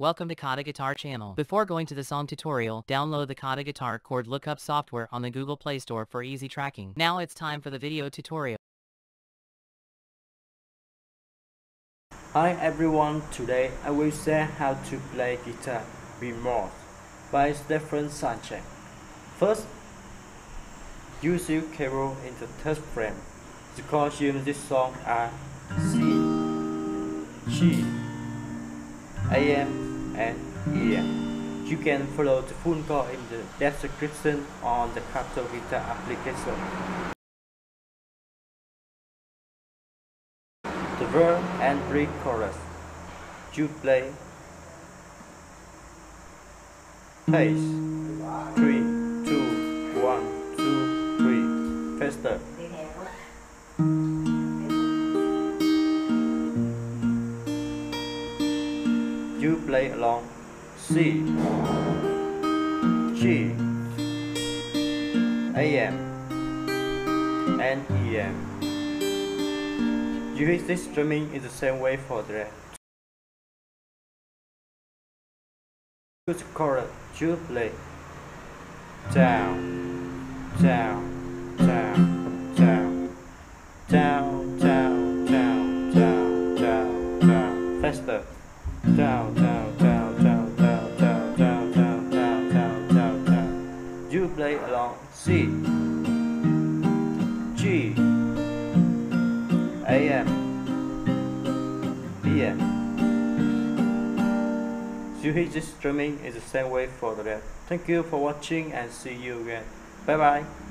Welcome to KhaTo Guitar channel. Before going to the song tutorial, download the KhaTo Guitar chord lookup software on the Google Play Store for easy tracking. Now it's time for the video tutorial. Hi everyone, today I will share how to play guitar remote by Stephen Sanchez. First, use your cable in the touch frame. The chords in this song are C, G, AM, and EM. You can follow the phone call in the description on the CryptoVita application. The verb and break chorus. You play pace 3, 2, 1, 2, 3, faster. You play along. C, G, AM, and EM. You use this strumming in the same way for the rest. Chord you play. Down, down, down, down, down, down, down, down, down, down, faster, down, down, down, down, down, down, down, down, down, down, down, down. You play along C, G, AM, PM. You hit this strumming in the same way for the rest. Thank you for watching and see you again. Bye bye.